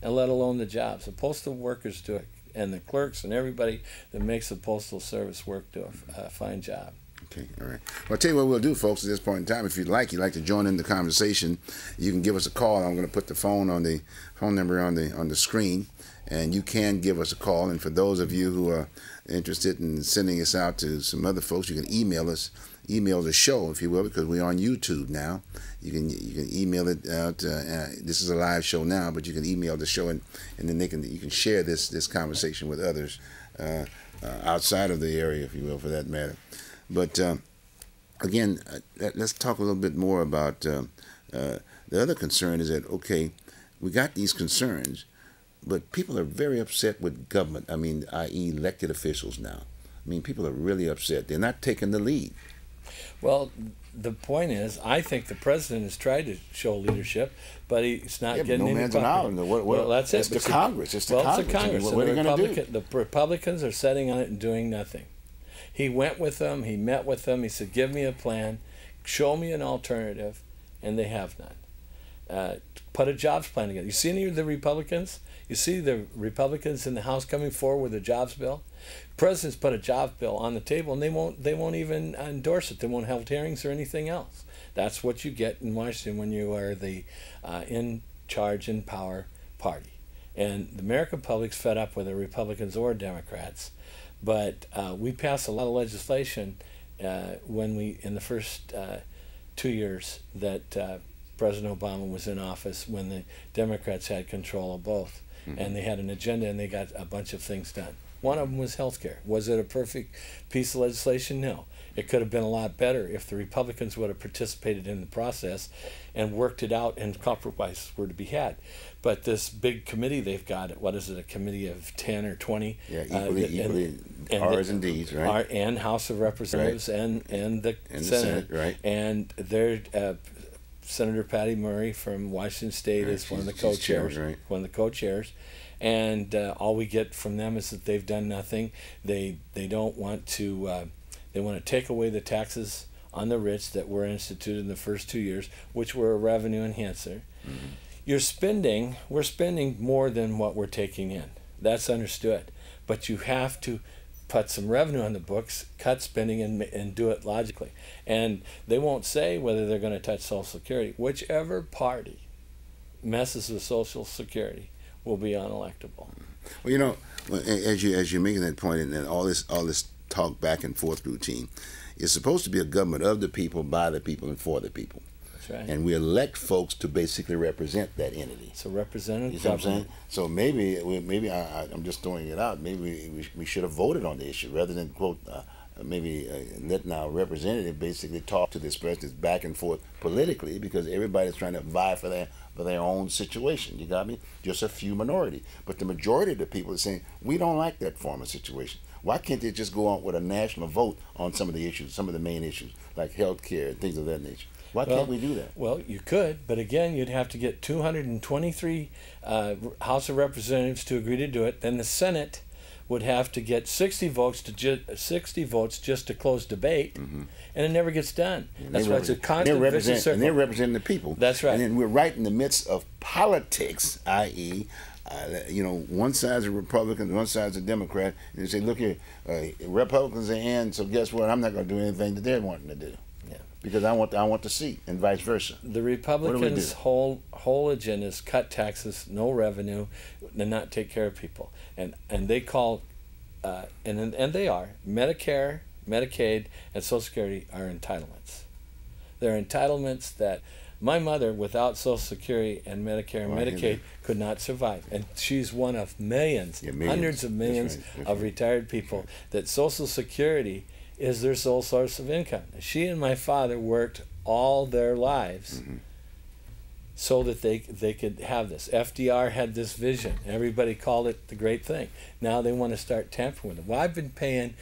and let alone the jobs. The postal workers do it, and the clerks and everybody that makes the postal service work do a, a fine job. Okay, all right. Well, I'll tell you what we'll do, folks, at this point in time. If you'd like, you'd like to join in the conversation, you can give us a call. I'm going to put the phone on the phone number on the on the screen, and you can give us a call. And for those of you who are interested in sending us out to some other folks, you can email us, email the show, if you will, because we're on YouTube now. You can you can email it out. Uh, uh, this is a live show now, but you can email the show, and, and then they can you can share this this conversation with others uh, uh, outside of the area, if you will, for that matter. But uh, again, uh, let- let's talk a little bit more about uh, uh, the other concern. Is that okay? We got these concerns, but people are very upset with government. I mean, i.e., elected officials now. I mean, people are really upset. They're not taking the lead. Well, the point is, I think the president has tried to show leadership, but he's not Yeah, getting no any man's an island. What- what- well, that's it's it. the see- Congress. It's the well, Congress. it's the I mean, Congress. what- the are they gonna do? The Republicans are sitting on it and doing nothing. He went with them. He met with them. He said, "Give me a plan, show me an alternative," and they have none. Uh, put a jobs plan together. You see any of the Republicans? You see the Republicans in the House coming forward with a jobs bill. The President's put a jobs bill on the table, and they won't. They won't even endorse it. They won't hold hearings or anything else. That's what you get in Washington when you are the uh, in charge in power party. And the American public's fed up the Republicans or Democrats. But uh, we passed a lot of legislation uh, when we in the first uh, two years that uh, President Obama was in office when the Democrats had control of both. Mm-hmm. And they had an agenda and they got a bunch of things done. One of them was health care. Was it a perfect piece of legislation? No. It could have been a lot better if the Republicans would have participated in the process and worked it out and compromises were to be had. But this big committee they've got, what is it, a committee of 10 or 20? Yeah, equally, uh, equally and, and R's and D's, right? R, and House of Representatives right. and, and the and Senate. The Senate, right. And they're. Uh, Senator Patty Murray from Washington State right. is one of the co-chairs. Right. One of the co-chairs, and uh, all we get from them is that they've done nothing. They they don't want to. Uh, they want to take away the taxes on the rich that were instituted in the first two years, which were a revenue enhancer. Mm-hmm. You're spending. We're spending more than what we're taking in. That's understood, but you have to put some revenue on the books, cut spending, and, and do it logically. And they won't say whether they're going to touch Social Security. Whichever party messes with Social Security will be unelectable. Well, you know, as you as you're making that point, and all this all this talk back and forth routine, it's supposed to be a government of the people, by the people, and for the people. Right. And we elect folks to basically represent that entity. So representative. You see what I'm saying? So maybe, maybe I, am just throwing it out. Maybe we, we, should have voted on the issue rather than quote. Uh, maybe uh, letting our representative basically talk to this president back and forth politically because everybody's trying to vie for their for their own situation. You got me? Just a few minority, but the majority of the people are saying we don't like that form of situation. Why can't they just go on with a national vote on some of the issues, some of the main issues like health care and things of that nature? Why well, can't we do that? Well, you could, but again, you'd have to get 223 uh, House of Representatives to agree to do it. Then the Senate would have to get 60 votes to ju- 60 votes just to close debate, mm-hmm. and it never gets done. And That's why it's a constant they're represent, circle. And they're representing the people. That's right. And then we're right in the midst of politics, i.e., uh, you know, one side's a Republican, one side's a Democrat, and they say, look here, uh, Republicans are in, so guess what? I'm not going to do anything that they're wanting to do. Because I want, I want the seat, and vice versa. The Republicans' whole whole agenda is cut taxes, no revenue, and not take care of people, and and they call, uh, and and they are Medicare, Medicaid, and Social Security are entitlements. They're entitlements that my mother, without Social Security and Medicare and Medicaid, could not survive. And she's one of millions, yeah, millions. hundreds of millions right. Of right. retired people that Social Security is their sole source of income. She and my father worked all their lives. Mm-hmm. So that they they could have this. FDR had this vision. Everybody called it the great thing. Now they want to start tampering with it. Well, I've been paying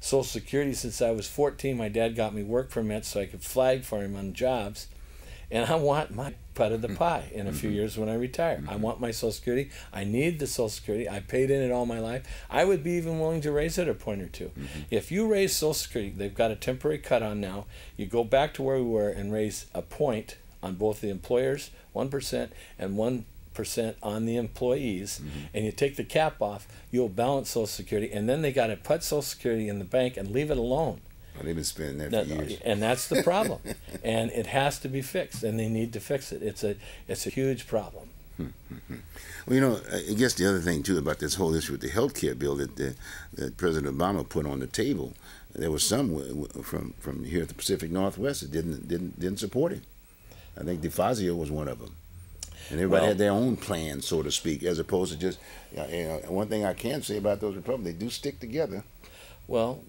Social Security since I was 14. My dad got me work permits so I could flag for him on jobs and I want my cut of the mm-hmm. pie in a few mm-hmm. years when I retire. I mm-hmm. want my Social Security. I need the Social Security. I paid in it all my life. I would be even willing to raise it a point or 2 mm-hmm. If you raise Social Security, they've got a temporary cut on now. You go back to where we were and raise a point on both the employers, one percent, and one percent on the employees, mm-hmm. and you take the cap off. You'll balance Social Security, and then they got to put Social Security in the bank and leave it alone. Well, they've been spending that, that for years, uh, and that's the problem, [LAUGHS] and it has to be fixed, and they need to fix it. It's a it's a huge problem. Hmm, hmm, hmm. Well, you know, I guess the other thing too about this whole issue with the health care bill that uh, that President Obama put on the table, there was some from from here at the Pacific Northwest that didn't didn't didn't support it. I think DeFazio was one of them, and everybody well, had their own plan, so to speak, as opposed to just. Uh, you know, one thing I can say about those Republicans, they do stick together. Well,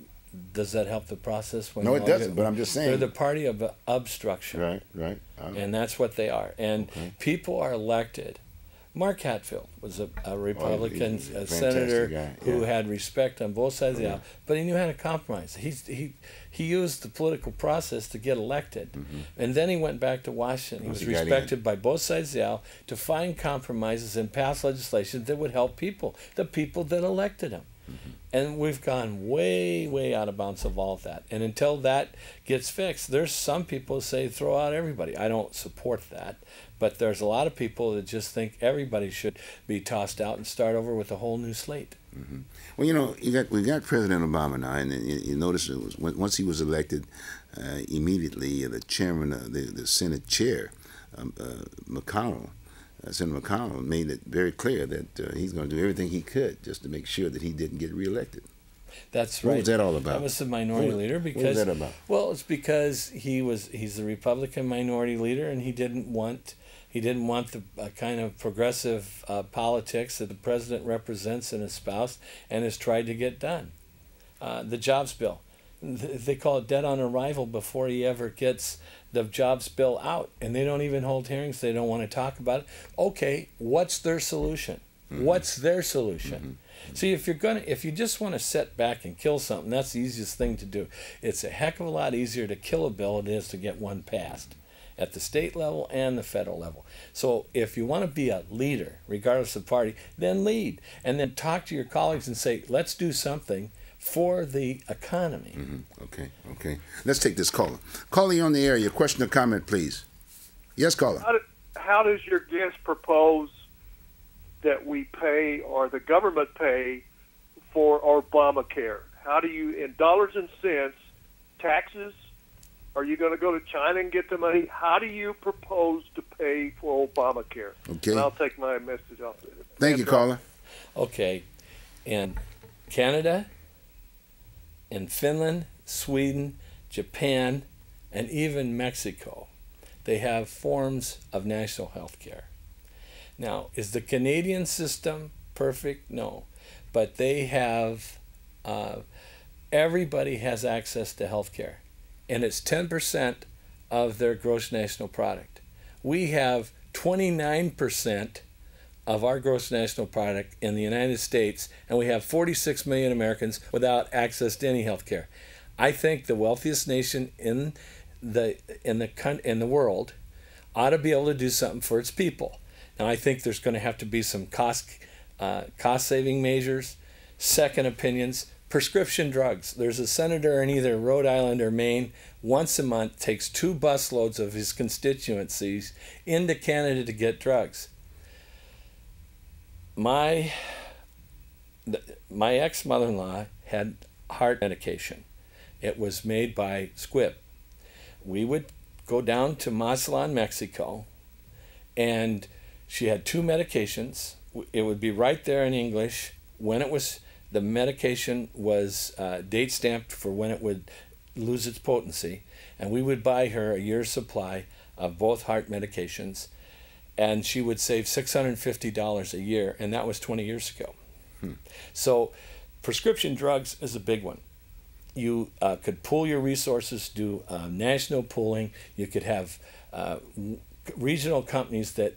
does that help the process? When no, it doesn't. Get, but I'm just saying they're the party of obstruction. Right, right. and that's what they are. And okay. people are elected. Mark Hatfield was a, a Republican oh, a senator yeah. who had respect on both sides yeah. of the aisle, but he knew how to compromise. He he he used the political process to get elected, mm-hmm. and then he went back to Washington. He was respected by both sides of the aisle to find compromises and pass legislation that would help people, the people that elected him. Mm-hmm. And we've gone way, way out of bounds of all of that. And until that gets fixed, there's some people say throw out everybody. I don't support that. But there's a lot of people that just think everybody should be tossed out and start over with a whole new slate. Mm-hmm. Well, you know, you got we got President Obama now, and you, you notice it was once he was elected, uh, immediately the chairman, of the, the Senate chair, um, uh, McConnell, uh, Senator McConnell made it very clear that uh, he's going to do everything he could just to make sure that he didn't get reelected. That's right. What was that all about? That was the minority What- leader what was because that about? well, it's because he was he's the Republican minority leader, and he didn't want he didn't want the uh, kind of progressive uh, politics that the president represents and espoused, and has tried to get done. Uh, the jobs bill, they call it dead on arrival before he ever gets the jobs bill out, and they don't even hold hearings. They don't want to talk about it. Okay, what's their solution? Mm-hmm. What's their solution? Mm-hmm. See, if you're gonna, if you just want to sit back and kill something, that's the easiest thing to do. It's a heck of a lot easier to kill a bill than it is to get one passed, at the state level and the federal level. So, if you want to be a leader, regardless of party, then lead, and then talk to your colleagues and say, let's do something for the economy. Mm-hmm. Okay, okay. Let's take this caller. Caller, you on the air. Your question or comment, please. Yes, caller. How, do, how does your guest propose that we pay or the government pay for Obamacare? How do you, in dollars and cents, taxes? Are you going to go to China and get the money? How do you propose to pay for Obamacare? Okay. And I'll take my message off. Thank you, caller. Okay, in Canada, in Finland, Sweden, Japan, and even Mexico, they have forms of national health care. Now, is the Canadian system perfect? No. But they have, uh, everybody has access to health care, and it's 10% of their gross national product. We have 29% of our gross national product in the United States, and we have 46 million Americans without access to any health care. I think the wealthiest nation in the in the in the world ought to be able to do something for its people. Now, I think there's going to have to be some cost uh, cost saving measures, second opinions, prescription drugs. There's a senator in either Rhode Island or Maine once a month takes two busloads of his constituencies into Canada to get drugs my my ex mother in law had heart medication. It was made by Squibb. We would go down to Mazatlan, Mexico, and she had two medications. It would be right there in English when it was the medication was uh, date stamped for when it would lose its potency, and we would buy her a year's supply of both heart medications and she would save $650 a year, and that was 20 years ago. So, prescription drugs is a big one. You uh, could pool your resources, do uh, national pooling. You could have uh, regional companies that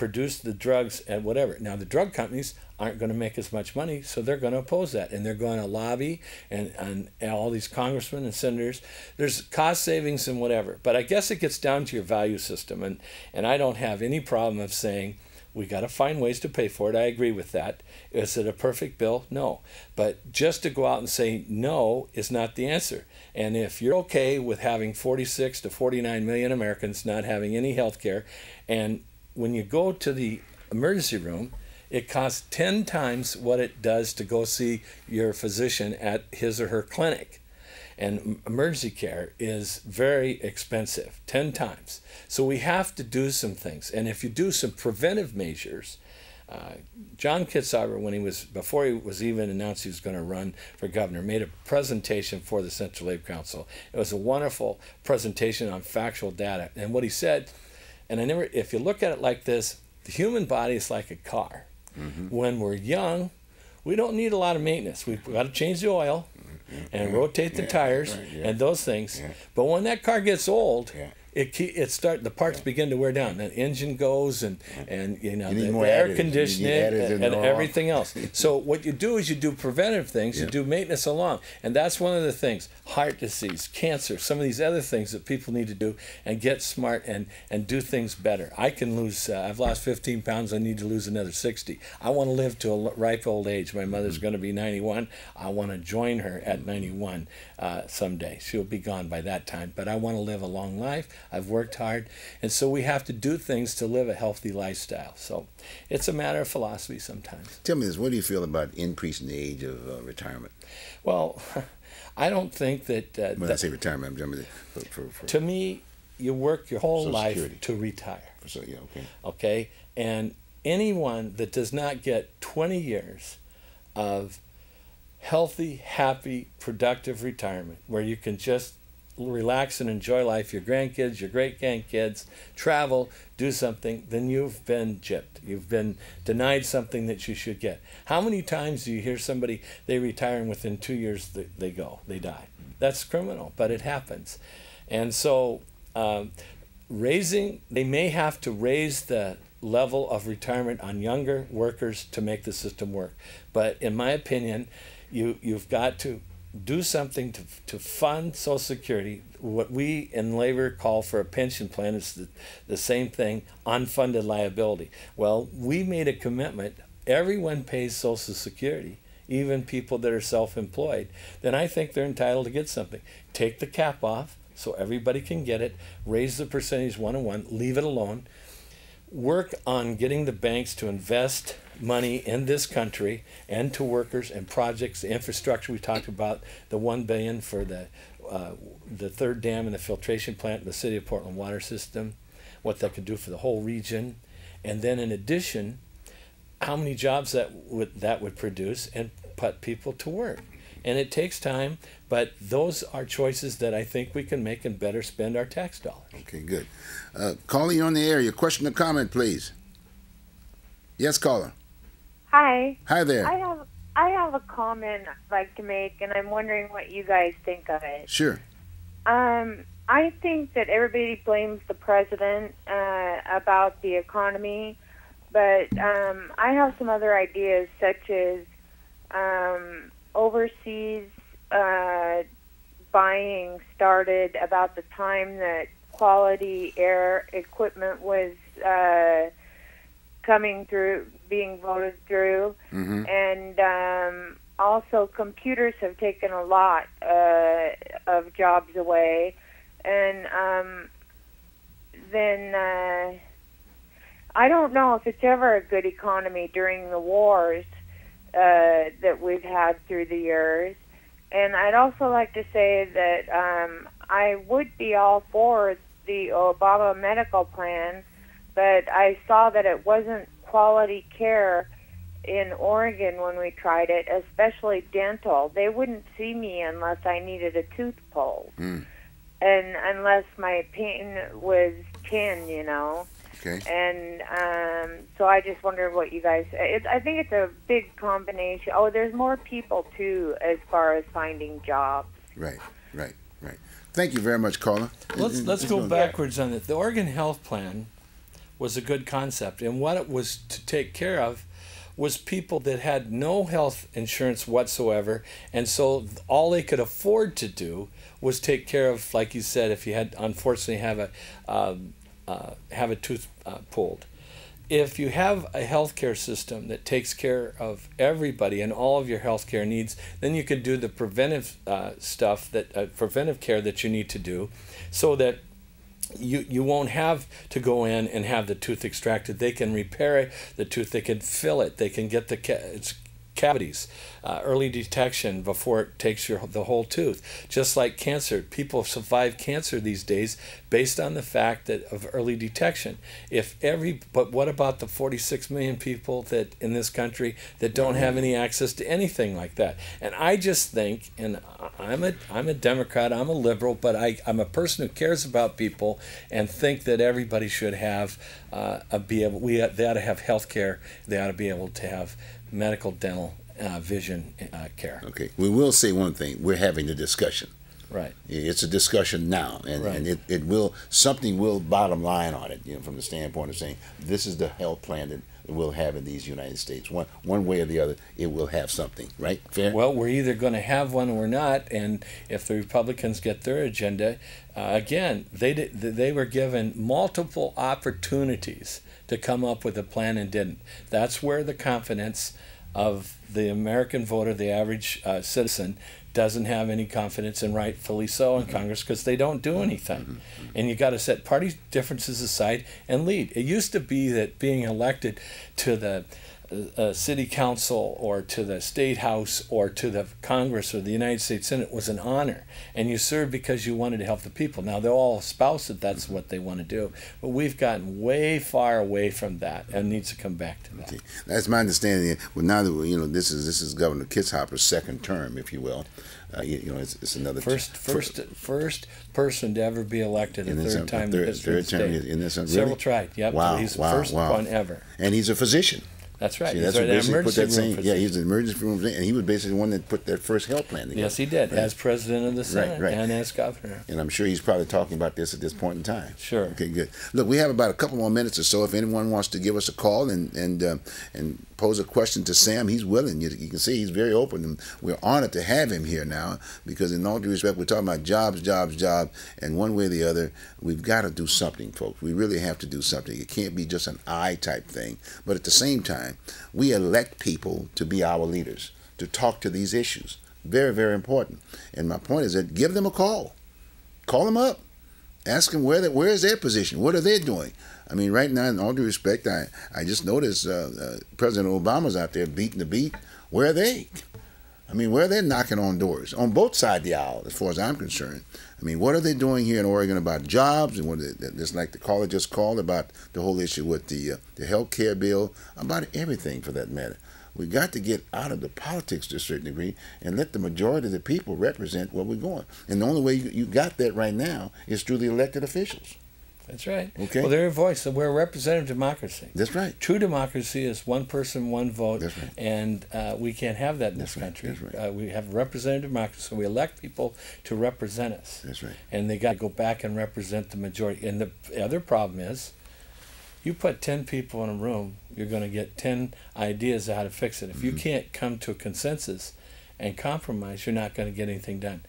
produce the drugs and whatever. Now, the drug companies aren't going to make as much money, so they're going to oppose that, and they're going to lobby, and, and all these congressmen and senators. There's cost savings and whatever, but I guess it gets down to your value system, and and I don't have any problem of saying we got to find ways to pay for it. I agree with that. Is it a perfect bill? No. But just to go out and say no is not the answer. And if you're okay with having 46 to 49 million Americans not having any health care, and when you go to the emergency room, it costs 10 times what it does to go see your physician at his or her clinic. And emergency care is very expensive 10 times. So we have to do some things. And if you do some preventive measures uh, john kitzhaber when he was before he was even announced he was going to run for governor made a presentation for the central aid council. It was a wonderful presentation on factual data. And what he said and i never if you look at it like this the human body is like a car mm-hmm. when we're young we don't need a lot of maintenance we've got to change the oil and rotate the Yeah, tires right, yeah. and those things. Yeah. But when that car gets old. It it start the parts begin to wear down. The engine goes and and you know You the, the air additives. You need conditioning and, and everything else. [LAUGHS] so what you do is you do preventive things. You do maintenance along, and that's one of the things: heart disease, cancer, some of these other things that people need to do and get smart and and do things better. I can lose. Uh, I've lost 15 pounds. I need to lose another 60. I want to live to a ripe old age. My mother's Mm-hmm. going to be 91. I want to join her at 91 uh, someday. She'll be gone by that time. But I want to live a long life. I've worked hard, and so we have to do things to live a healthy lifestyle. So it's a matter of philosophy sometimes. Tell me this: What do you feel about increasing the age of uh, retirement? Well, [LAUGHS] I don't think that. Uh, When I say retirement, I'm jumping for, for, for, to me, you work your whole Social life Security. to retire. so, yeah, okay. okay? And anyone that does not get 20 years of healthy, happy, productive retirement where you can just relax and enjoy life, your grandkids, your great grandkids, travel, do something, then you've been gypped. You've been denied something that you should get. How many times do you hear somebody, they retire and within two years they, go, they die? That's criminal, but it happens. And so, um, raising, they may have to raise the level of retirement on younger workers to make the system work. But in my opinion, you, you've got to do something to, to fund Social Security. What we in labor call for a pension plan is the, the same thing unfunded liability. Well, we made a commitment, everyone pays Social Security. Even people that are self employed, then I think they're entitled to get something. Take the cap off so everybody can get it, raise the percentage one on one, leave it alone, work on getting the banks to invest money in this country and to workers and projects, the infrastructure we talked about, the one billion for the uh, the third dam and the filtration plant in the city of Portland water system, what that could do for the whole region, and then in addition, how many jobs that would that would produce and put people to work. And it takes time, but those are choices that I think we can make and better spend our tax dollars. Okay, good. Uh, caller, you on the air. Your question or comment, please. Yes, caller. Hi. Hi there. I have I have a comment I'd like to make, and I'm wondering what you guys think of it. Sure. Um, I think that everybody blames the president uh, about the economy, but um, I have some other ideas, such as um, overseas uh, buying started about the time that quality air equipment was uh, coming through, being voted through, Mm-hmm. and um, also computers have taken a lot uh, of jobs away, and um, then uh, I don't know if it's ever a good economy during the wars uh, that we've had through the years. And I'd also like to say that um, I would be all for the Obama medical plan, but I saw that it wasn't quality care in Oregon when we tried it, especially dental. They wouldn't see me unless I needed a tooth pulled. Mm. And unless my pain was 10, you know. Okay. And um, so I just wondered what you guys. It, I think it's a big combination. Oh, there's more people too as far as finding jobs. Right. Right. Right. Thank you very much, Carla. Let's let's go backwards on it. The Oregon Health Plan was a good concept, and what it was to take care of was people that had no health insurance whatsoever, and so all they could afford to do was take care of, like you said, if you had unfortunately have a um, uh, have a tooth uh, pulled. If you have a healthcare system that takes care of everybody and all of your healthcare needs, then you can do the preventive uh, stuff that uh, preventive care that you need to do, so that you you won't have to go in and have the tooth extracted. They can repair it, the tooth. They can fill it. They can get the ca- cavities, uh, early detection before it takes your the whole tooth. Just like cancer, people survive cancer these days based on the fact that of early detection. If every but what about the 46 million people that in this country that don't have any access to anything like that? And I just think, and I'm a I'm a Democrat, I'm a liberal, but I I'm a person who cares about people and think that everybody should have uh, a be able we they ought to have health care. They ought to be able to have medical, dental, uh, vision uh, care. Okay. We will say one thing. We're having a discussion. Right. It's a discussion now, and, Right. and it, it will something will bottom line on it. You know, from the standpoint of saying this is the health plan that we'll have in these United States. One one way or the other, it will have something. Right? Fair. Well, we're either going to have one or not, and if the Republicans get their agenda, uh, again, they did, they were given multiple opportunities to come up with a plan and didn't. That's where the confidence of the American voter, the average uh, citizen, doesn't have any confidence, and rightfully so, in Congress because they don't do anything. And you got to set party differences aside and lead. It used to be that being elected to the uh, city council or to the state house or to the Congress or the United States Senate was an honor, and you served because you wanted to help the people. Now they'll all espouse that that's what they want to do, but we've gotten way far away from that and needs to come back to that. Okay. That's my understanding. Well, now that you know this is this is Governor Kitzhaber's second term, if you will. Uh, you, you know, it's, it's another First, first, first person to ever be elected a In this- third time in third- the history of the third term, state. in this- really? Several tried. Yep. Wow, He's the wow, first wow. one ever. and he's a physician. That's right. See, He's that's right what in basically put emergency that room. Yeah, he's an emergency room, and he was basically the one that put that first health plan together. Yes, he did, Right. as president of the Senate right. and as governor. And I'm sure he's probably talking about this at this point in time. Sure. Okay, good. Look, we have about a couple more minutes or so. If anyone wants to give us a call and and uh, and pose a question to Sam, he's willing. You, you can see he's very open, and we're honored to have him here now because, in all due respect, we're talking about jobs, jobs, jobs, and one way or the other, we've got to do something, folks. We really have to do something. It can't be just an I type thing. But at the same time, we elect people to be our leaders, to talk to these issues. Very, very important. And my point is that give them a call. Call them up. Ask them where they, where is their position. What are they doing? I mean, right now, in all due respect, I, I just noticed uh, uh, President Obama's out there beating the beat. Where are they? I mean, where are they knocking on doors on both sides of the aisle, as far as I'm concerned? I mean, what are they doing here in Oregon about jobs and what just like the caller just called about the whole issue with the uh, the health care bill, about everything for that matter. We got to get out of the politics to a certain degree and let the majority of the people represent where we're going. And the only way you, you got that right now is through the elected officials. That's right. Okay. Well, they're a voice. We're a representative democracy. That's right. True democracy is one person, one vote, That's right. and uh, we can't have that in this right. country. That's right. Uh, we have representative democracy, so we elect people to represent us, That's right. and they got to go back and represent the majority. And the other problem is, you put ten people in a room, you're going to get ten ideas of how to fix it. If Mm-hmm. you can't come to a consensus and compromise, you're not going to get anything done.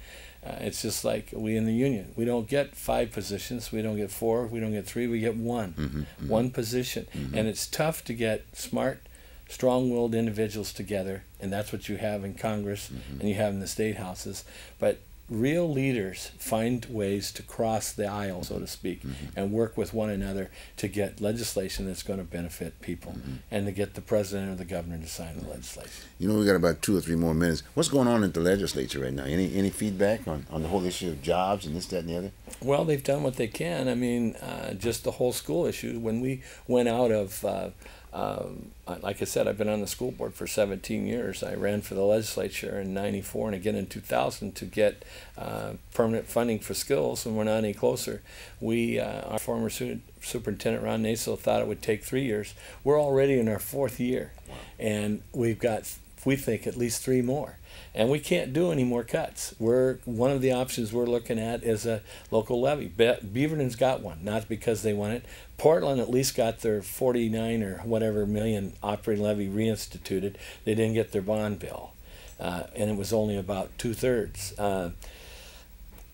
Uh, it's just like we in the union. We don't get five positions. We don't get four. We don't get three. We get one, Mm-hmm. one position, and it's tough to get smart, strong-willed individuals together, and that's what you have in Congress Mm-hmm. and you have in the state houses. But real leaders find ways to cross the aisle, so to speak, Mm-hmm. and work with one another to get legislation that's going to benefit people, Mm-hmm. and to get the president or the governor to sign the legislation. You know, we got about two or three more minutes. What's going on at the legislature right now? Any any feedback on, on the whole issue of jobs and this, that, and the other? Well, they've done what they can. I mean, uh, just the whole school issue. When we went out of, uh, um, like I said, I've been on the school board for 17 years. I ran for the legislature in '94 and again in 2000 to get uh, permanent funding for skills, and we're not any closer. We, uh, our former su- superintendent Ron Naso thought it would take three years. We're already in our fourth year, and we've got, we think, at least three more and we can't do any more cuts. We're one of the options we're looking at is a local levy. Be- Beaverton's got one, not because they want it. Portland at least got their 49 or whatever million operating levy reinstituted. They didn't get their bond bill, uh, and it was only about two thirds. Uh,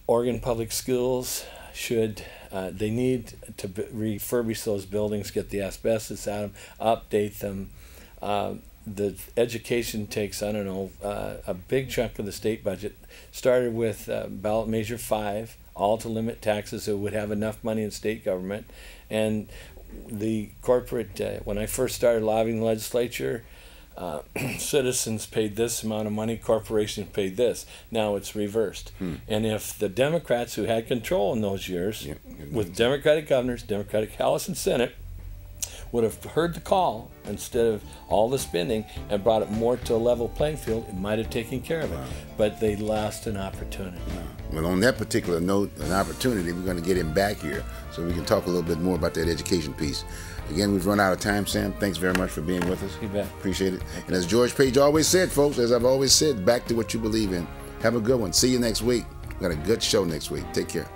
Oregon Public Schools should uh, they need to refurbish those buildings, get the asbestos out of them, update them. The education takes I don't know uh, a big chunk of the state budget. Started with uh, ballot measure five, all to limit taxes so it would have enough money in state government, and the corporate. Uh, when I first started lobbying the legislature, uh, [CLEARS THROAT] citizens paid this amount of money, corporations paid this. Now it's reversed. And if the Democrats who had control in those years, Yep. with Democratic governors, Democratic House and Senate, would have heard the call instead of all the spending and brought it more to a level playing field, it might have taken care of it. But they lost an opportunity. Well, on that particular note, an opportunity, we're going to get him back here so we can talk a little bit more about that education piece. Again, we've run out of time, Sam. Thanks very much for being with us. You bet. Appreciate it. And as George Page always said, folks, as I've always said, back to what you believe in. Have a good one. See you next week. We've got a good show next week. Take care.